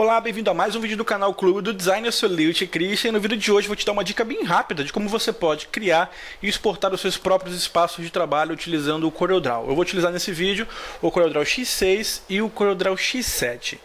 Olá, bem-vindo a mais um vídeo do canal Clube do Design, eu sou Liut Christian. E no vídeo de hoje vou te dar uma dica bem rápida de como você pode criar e exportar os seus próprios espaços de trabalho utilizando o CorelDRAW. Eu vou utilizar nesse vídeo o CorelDRAW X6 e o CorelDRAW X7.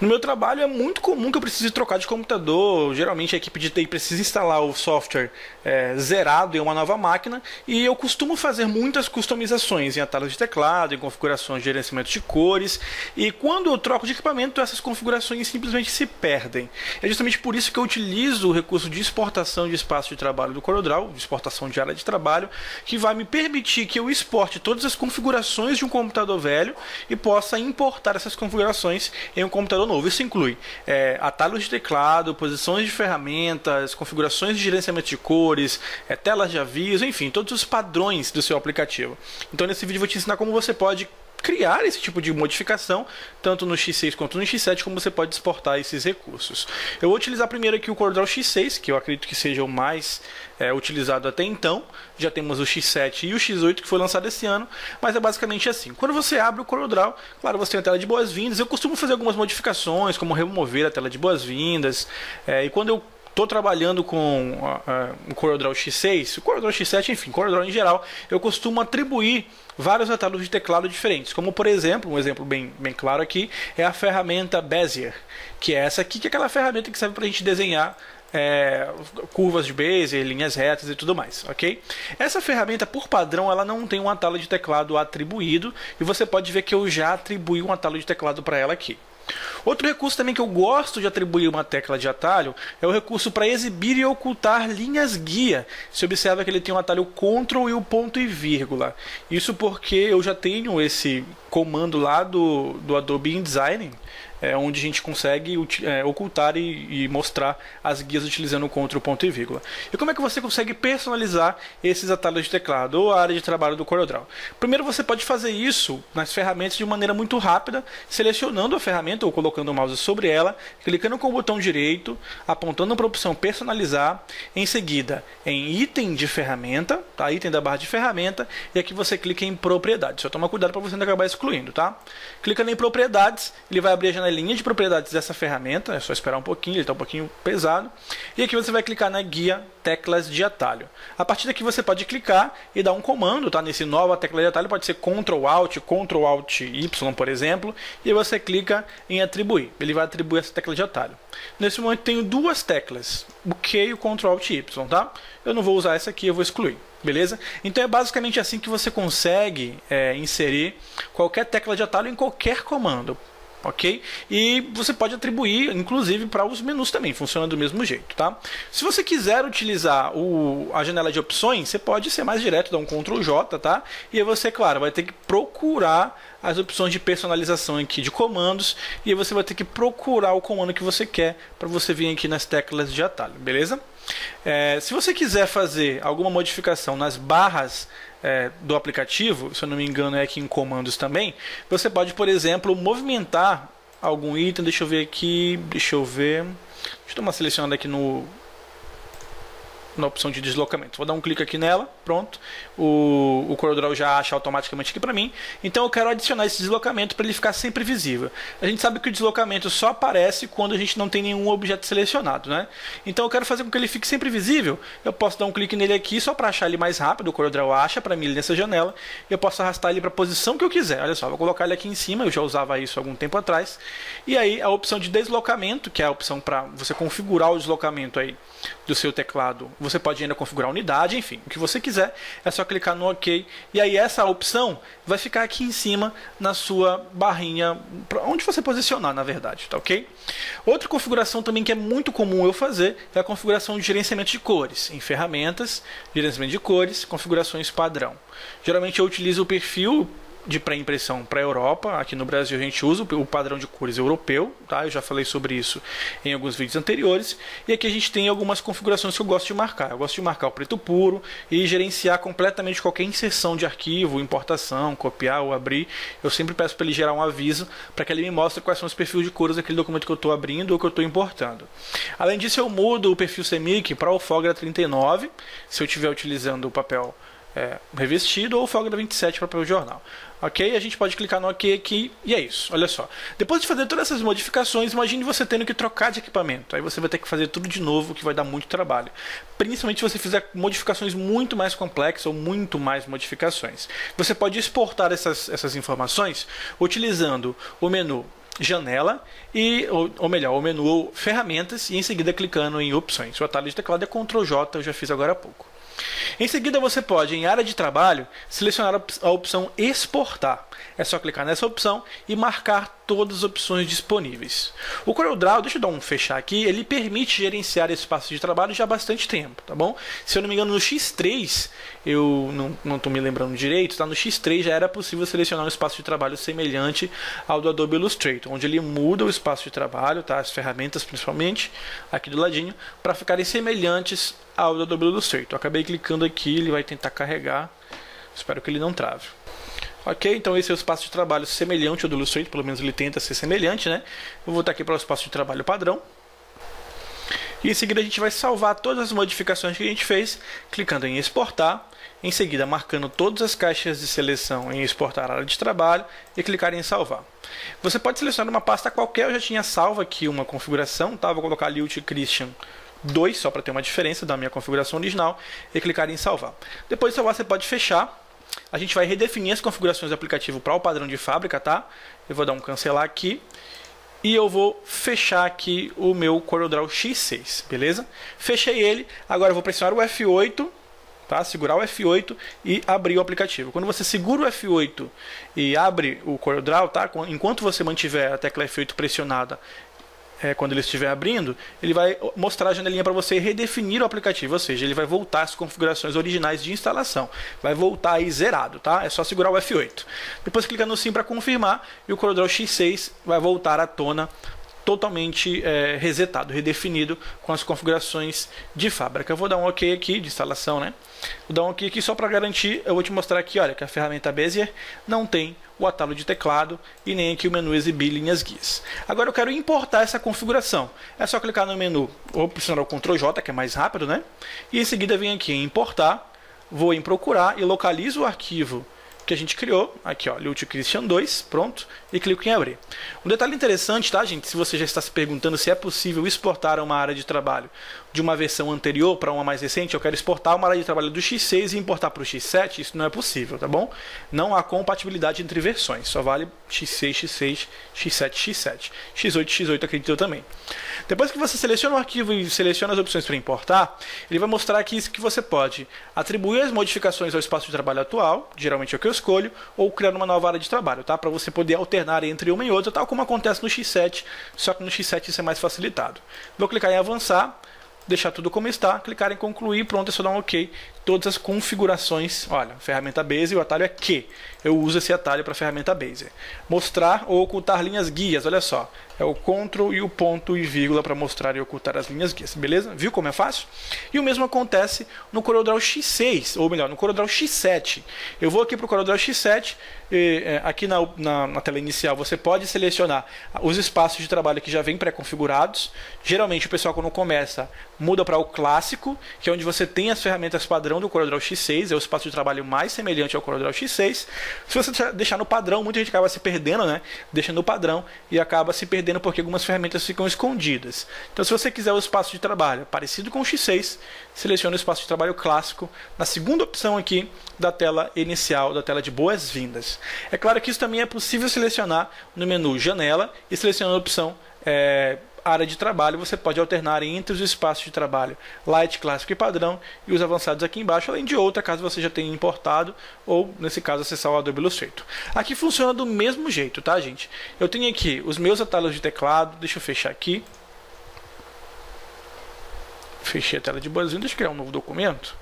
No meu trabalho é muito comum que eu precise trocar de computador, geralmente a equipe de TI precisa instalar o software é, zerado em uma nova máquina. E eu costumo fazer muitas customizações em atalhos de teclado, em configurações de gerenciamento de cores. E quando eu troco de equipamento essas configurações simplesmente se perdem. É justamente por isso que eu utilizo o recurso de exportação de espaço de trabalho do CorelDRAW, de exportação de área de trabalho, que vai me permitir que eu exporte todas as configurações de um computador velho e possa importar essas configurações em um computador novo. Isso inclui é, atalhos de teclado, posições de ferramentas, configurações de gerenciamento de cores, é, telas de aviso, enfim, todos os padrões do seu aplicativo. Então nesse vídeo eu vou te ensinar como você pode criar esse tipo de modificação, tanto no X6 quanto no X7, como você pode exportar esses recursos. Eu vou utilizar primeiro aqui o CorelDRAW X6, que eu acredito que seja o mais é, utilizado até então. Já temos o X7 e o X8 que foi lançado esse ano, mas é basicamente assim. Quando você abre o CorelDRAW, claro, você tem a tela de boas-vindas. Eu costumo fazer algumas modificações, como remover a tela de boas-vindas. É, e quando eu estou trabalhando com uh, o CorelDRAW X6, o CorelDRAW X7, enfim, CorelDRAW em geral, eu costumo atribuir vários atalhos de teclado diferentes, como por exemplo, um exemplo bem, bem claro aqui, é a ferramenta Bezier, que é essa aqui, que é aquela ferramenta que serve para a gente desenhar é, curvas de Bezier, linhas retas e tudo mais, ok? Essa ferramenta, por padrão, ela não tem um atalho de teclado atribuído, e você pode ver que eu já atribuí um atalho de teclado para ela aqui. Outro recurso também que eu gosto de atribuir uma tecla de atalho é o recurso para exibir e ocultar linhas guia. Você observa que ele tem um atalho Ctrl e o ponto e vírgula. Isso porque eu já tenho esse comando lá do, do Adobe InDesign é, onde a gente consegue é, ocultar e, e, mostrar as guias utilizando o Ctrl ponto e vírgula. E como é que você consegue personalizar esses atalhos de teclado ou a área de trabalho do CorelDRAW? Primeiro você pode fazer isso nas ferramentas de maneira muito rápida, selecionando a ferramenta ou colocando o mouse sobre ela, clicando com o botão direito, apontando para a opção personalizar, em seguida em item de ferramenta, tá? item da barra de ferramenta, e aqui você clica em propriedades. Só toma cuidado para você não acabar excluindo, tá? Clicando em propriedades, ele vai abrir a janela linha de propriedades dessa ferramenta, é só esperar um pouquinho, ele está um pouquinho pesado. E aqui você vai clicar na guia teclas de atalho. A partir daqui você pode clicar e dar um comando, tá? Nesse nova tecla de atalho pode ser Ctrl Alt, Ctrl Alt Y, por exemplo, e você clica em atribuir. Ele vai atribuir essa tecla de atalho. Nesse momento tenho duas teclas, o Q e o Ctrl Alt Y, tá? Eu não vou usar essa aqui, eu vou excluir. Beleza? Então é basicamente assim que você consegue é, inserir qualquer tecla de atalho em qualquer comando ok? E você pode atribuir, inclusive, para os menus também, funciona do mesmo jeito, tá? Se você quiser utilizar o, a janela de opções, você pode ser mais direto, dar um Ctrl J, tá? E aí você, claro, vai ter que procurar as opções de personalização aqui de comandos e aí você vai ter que procurar o comando que você quer para você vir aqui nas teclas de atalho, beleza? É, se você quiser fazer alguma modificação nas barras é, do aplicativo, se eu não me engano é aqui em comandos também, você pode, por exemplo, movimentar algum item, deixa eu ver aqui, deixa eu ver, deixa eu dar uma selecionada aqui no na opção de deslocamento. Vou dar um clique aqui nela, pronto. O, o CorelDRAW já acha automaticamente aqui para mim. Então eu quero adicionar esse deslocamento para ele ficar sempre visível. A gente sabe que o deslocamento só aparece quando a gente não tem nenhum objeto selecionado, né? Então eu quero fazer com que ele fique sempre visível. Eu posso dar um clique nele aqui só para achar ele mais rápido. O CorelDRAW acha para mim nessa janela. E eu posso arrastar ele para a posição que eu quiser. Olha só, vou colocar ele aqui em cima. Eu já usava isso algum tempo atrás. E aí a opção de deslocamento, que é a opção para você configurar o deslocamento aí do seu teclado você pode ainda configurar a unidade, enfim, o que você quiser, é só clicar no OK. E aí essa opção vai ficar aqui em cima na sua barrinha, onde você posicionar, na verdade, tá ok? Outra configuração também que é muito comum eu fazer é a configuração de gerenciamento de cores. Em ferramentas, gerenciamento de cores, configurações padrão. Geralmente eu utilizo o perfil de pré-impressão para a Europa. Aqui no Brasil a gente usa o padrão de cores europeu, tá? Eu já falei sobre isso em alguns vídeos anteriores. E aqui a gente tem algumas configurações que eu gosto de marcar. Eu gosto de marcar o preto puro e gerenciar completamente qualquer inserção de arquivo, importação, copiar ou abrir. Eu sempre peço para ele gerar um aviso para que ele me mostre quais são os perfis de cores daquele documento que eu estou abrindo ou que eu estou importando. Além disso, eu mudo o perfil CMYK para o Fogra 39, se eu estiver utilizando o papel é, revestido ou folga 27 para papel jornal. Ok? A gente pode clicar no OK aqui e é isso. Olha só. Depois de fazer todas essas modificações, imagine você tendo que trocar de equipamento. Aí você vai ter que fazer tudo de novo, que vai dar muito trabalho. Principalmente se você fizer modificações muito mais complexas ou muito mais modificações. Você pode exportar essas, essas informações utilizando o menu janela e ou, ou, melhor, o menu ferramentas e em seguida clicando em opções. O atalho de teclado é Ctrl J, eu já fiz agora há pouco. Em seguida, você pode, em área de trabalho, selecionar a opção Exportar. É só clicar nessa opção e marcar todas as opções disponíveis. O CorelDRAW, deixa eu dar um fechar aqui, ele permite gerenciar esse espaço de trabalho já há bastante tempo, tá bom? Se eu não me engano, no X3, eu não estou me lembrando direito, tá? no X3 já era possível selecionar um espaço de trabalho semelhante ao do Adobe Illustrator, onde ele muda o espaço de trabalho, tá? as ferramentas principalmente, aqui do ladinho, para ficarem semelhantes ao do Adobe Illustrator. Eu acabei clicando aqui, ele vai tentar carregar, espero que ele não trave. Ok, então esse é o espaço de trabalho semelhante ao do Illustrator, pelo menos ele tenta ser semelhante, né? Eu vou voltar aqui para o espaço de trabalho padrão. E em seguida a gente vai salvar todas as modificações que a gente fez, clicando em exportar, em seguida marcando todas as caixas de seleção em exportar área de trabalho e clicar em salvar. Você pode selecionar uma pasta qualquer, eu já tinha salvo aqui uma configuração, tá? Vou colocar Lilt Christian 2, só para ter uma diferença da minha configuração original, e clicar em salvar. Depois de salvar, você pode fechar a gente vai redefinir as configurações do aplicativo para o padrão de fábrica, tá? Eu vou dar um cancelar aqui e eu vou fechar aqui o meu CorelDRAW X6, beleza? Fechei ele, agora eu vou pressionar o F8, tá? Segurar o F8 e abrir o aplicativo. Quando você segura o F8 e abre o CorelDRAW, tá? Enquanto você mantiver a tecla F8 pressionada é, quando ele estiver abrindo, ele vai mostrar a janelinha para você redefinir o aplicativo, ou seja, ele vai voltar às configurações originais de instalação. Vai voltar aí zerado, tá? É só segurar o F8. Depois clica no sim para confirmar e o CorelDRAW X6 vai voltar à tona totalmente é, resetado, redefinido com as configurações de fábrica. Eu vou dar um OK aqui de instalação, né? Vou dar um OK aqui só para garantir. Eu vou te mostrar aqui, olha, que a ferramenta Bezier não tem o atalho de teclado e nem aqui o menu exibir linhas guias. Agora eu quero importar essa configuração. É só clicar no menu ou pressionar o Ctrl J, que é mais rápido, né? E em seguida vem aqui em importar, vou em procurar e localizo o arquivo que a gente criou, aqui ó, Lute Christian 2, pronto, e clico em abrir. Um detalhe interessante, tá gente, se você já está se perguntando se é possível exportar uma área de trabalho de uma versão anterior para uma mais recente, eu quero exportar uma área de trabalho do X6 e importar para o X7, isso não é possível, tá bom? Não há compatibilidade entre versões, só vale X6, X6, X7, X7. X8, X8 acredito eu também. Depois que você seleciona o arquivo e seleciona as opções para importar, ele vai mostrar aqui que você pode atribuir as modificações ao espaço de trabalho atual, geralmente é o que eu escolho, ou criar uma nova área de trabalho, tá? Para você poder alternar entre uma e outra, tal como acontece no X7, só que no X7 isso é mais facilitado. Vou clicar em avançar deixar tudo como está, clicar em concluir, pronto, é só dar um OK. Todas as configurações, olha, ferramenta Base, o atalho é Q. Eu uso esse atalho para ferramenta Base. Mostrar ou ocultar linhas guias, olha só. É o CTRL e o ponto e vírgula para mostrar e ocultar as linhas guias, beleza? Viu como é fácil? E o mesmo acontece no CorelDRAW X6, ou melhor, no CorelDRAW X7. Eu vou aqui para o CorelDRAW X7, e, é, aqui na, na, na, tela inicial você pode selecionar os espaços de trabalho que já vêm pré-configurados. Geralmente o pessoal quando começa muda para o clássico, que é onde você tem as ferramentas padrão do CorelDRAW X6, é o espaço de trabalho mais semelhante ao CorelDRAW X6. Se você deixar no padrão, muita gente acaba se perdendo, né? Deixa no padrão e acaba se perdendo porque algumas ferramentas ficam escondidas. Então, se você quiser o espaço de trabalho parecido com o X6, selecione o espaço de trabalho clássico na segunda opção aqui da tela inicial, da tela de boas-vindas. É claro que isso também é possível selecionar no menu Janela e selecionando a opção é, área de trabalho, você pode alternar entre os espaços de trabalho Light, Clássico e Padrão e os avançados aqui embaixo, além de outra, caso você já tenha importado ou, nesse caso, acessar o Adobe Illustrator. Aqui funciona do mesmo jeito, tá, gente? Eu tenho aqui os meus atalhos de teclado, deixa eu fechar aqui. Fechei a tela de boas deixa eu criar um novo documento.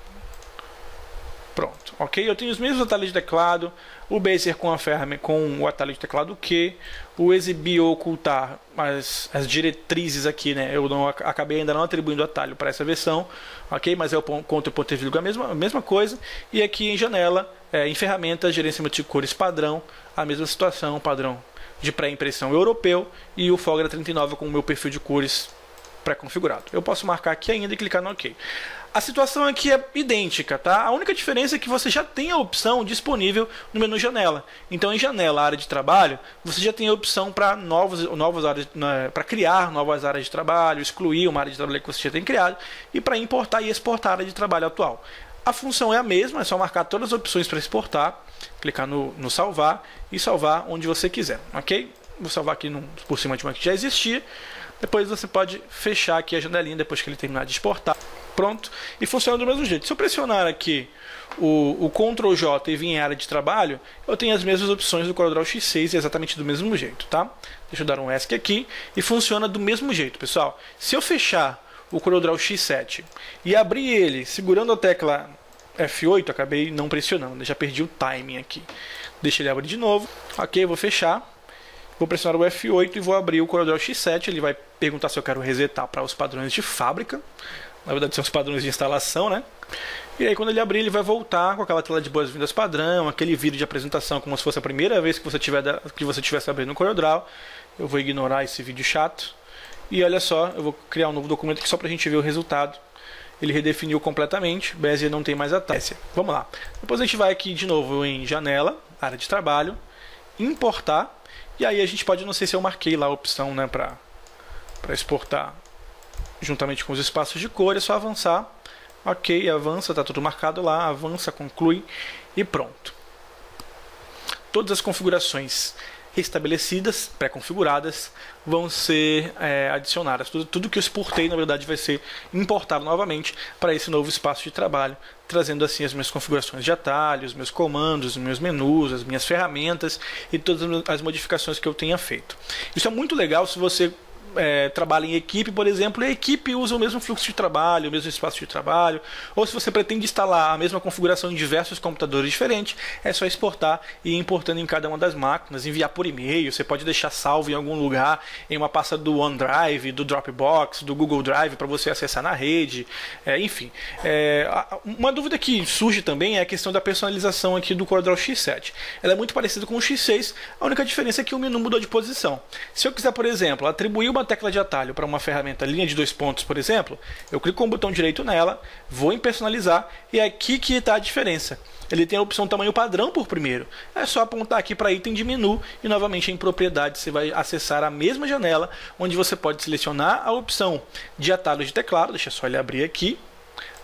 Pronto, ok? Eu tenho os mesmos atalhos de teclado, o Bezier com a ferramenta com o atalho de teclado Q, o exibir ou ocultar as, as diretrizes aqui, né? Eu não acabei ainda não atribuindo atalho para essa versão, ok? Mas é o contra ponto e vírgula a mesma, a mesma coisa. E aqui em janela, é, em ferramentas, gerenciamento de cores padrão, a mesma situação, padrão de pré-impressão europeu e o Fogra 39 com o meu perfil de cores pré-configurado. Eu posso marcar aqui ainda e clicar no OK. A situação aqui é idêntica, tá? A única diferença é que você já tem a opção disponível no menu janela. Então, em janela, área de trabalho, você já tem a opção para novos, novas áreas, né, para criar novas áreas de trabalho, excluir uma área de trabalho que você já tem criado e para importar e exportar a área de trabalho atual. A função é a mesma, é só marcar todas as opções para exportar, clicar no, no salvar e salvar onde você quiser, ok? Vou salvar aqui no, por cima de uma que já existia. Depois você pode fechar aqui a janelinha depois que ele terminar de exportar. Pronto. E funciona do mesmo jeito. Se eu pressionar aqui o, o Ctrl J e vir em área de trabalho, eu tenho as mesmas opções do CorelDRAW X6 exatamente do mesmo jeito, tá? Deixa eu dar um ESC aqui e funciona do mesmo jeito, pessoal. Se eu fechar o CorelDRAW X7 e abrir ele segurando a tecla F8, acabei não pressionando, já perdi o timing aqui. Deixa ele abrir de novo. Ok, vou fechar. Vou pressionar o F8 e vou abrir o CorelDRAW X7. Ele vai perguntar se eu quero resetar para os padrões de fábrica. Na verdade, são os padrões de instalação, né? E aí, quando ele abrir, ele vai voltar com aquela tela de boas-vindas padrão, aquele vídeo de apresentação como se fosse a primeira vez que você tiver que você tivesse abrindo o CorelDRAW. Eu vou ignorar esse vídeo chato. E olha só, eu vou criar um novo documento aqui só para a gente ver o resultado. Ele redefiniu completamente, Bezier não tem mais a taxa. Vamos lá. Depois a gente vai aqui de novo em janela, área de trabalho, importar. E aí a gente pode, não sei se eu marquei lá a opção né, para exportar juntamente com os espaços de cor, é só avançar. Ok, avança, está tudo marcado lá, avança, conclui e pronto. Todas as configurações restabelecidas, pré-configuradas, vão ser é, adicionadas. Tudo, tudo que eu exportei, na verdade, vai ser importado novamente para esse novo espaço de trabalho, trazendo assim as minhas configurações de atalhos, meus comandos, meus menus, as minhas ferramentas e todas as modificações que eu tenha feito. Isso é muito legal se você é, trabalha em equipe, por exemplo, e a equipe usa o mesmo fluxo de trabalho, o mesmo espaço de trabalho, ou se você pretende instalar a mesma configuração em diversos computadores diferentes, é só exportar e ir importando em cada uma das máquinas, enviar por e-mail, você pode deixar salvo em algum lugar, em uma pasta do OneDrive, do Dropbox, do Google Drive para você acessar na rede, é, enfim. É, uma dúvida que surge também é a questão da personalização aqui do CorelDRAW X7. Ela é muito parecida com o X6, a única diferença é que o menu mudou de posição. Se eu quiser, por exemplo, atribuir uma uma tecla de atalho para uma ferramenta linha de dois pontos, por exemplo, eu clico com o botão direito nela, vou em personalizar e é aqui que está a diferença. Ele tem a opção tamanho padrão por primeiro. É só apontar aqui para item de menu e novamente em propriedades você vai acessar a mesma janela onde você pode selecionar a opção de atalho de teclado. Deixa só ele abrir aqui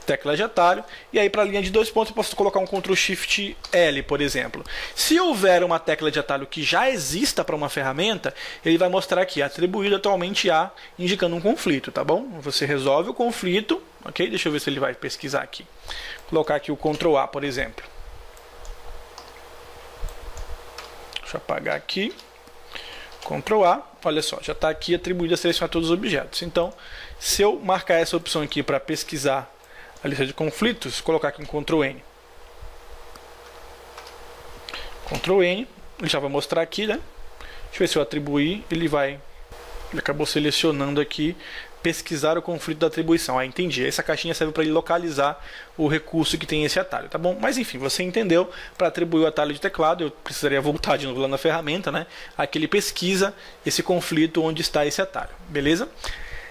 tecla de atalho, e aí para a linha de dois pontos eu posso colocar um Ctrl Shift L, por exemplo. Se houver uma tecla de atalho que já exista para uma ferramenta, ele vai mostrar aqui, atribuído atualmente a, indicando um conflito, tá bom? Você resolve o conflito, ok? Deixa eu ver se ele vai pesquisar aqui. Vou colocar aqui o Ctrl A, por exemplo. Deixa eu apagar aqui. Ctrl A, olha só, já está aqui atribuído a selecionar todos os objetos. Então, se eu marcar essa opção aqui para pesquisar a lista de conflitos, colocar aqui um Ctrl N. Ctrl N, ele já vai mostrar aqui, né? Deixa eu ver se eu atribuir, ele vai. Ele acabou selecionando aqui pesquisar o conflito da atribuição. Ah, entendi. Essa caixinha serve para ele localizar o recurso que tem esse atalho, tá bom? Mas enfim, você entendeu. Para atribuir o atalho de teclado, eu precisaria voltar de novo lá na ferramenta, né? Aqui ele pesquisa esse conflito onde está esse atalho, beleza?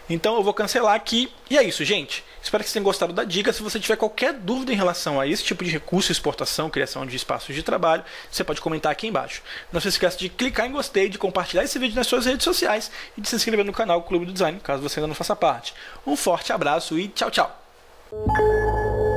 Então eu vou cancelar aqui. E é isso, gente. Espero que vocês tenham gostado da dica. Se você tiver qualquer dúvida em relação a esse tipo de recurso, exportação, criação de espaços de trabalho, você pode comentar aqui embaixo. Não se esqueça de clicar em gostei, de compartilhar esse vídeo nas suas redes sociais e de se inscrever no canal Clube do Design, caso você ainda não faça parte. Um forte abraço e tchau, tchau!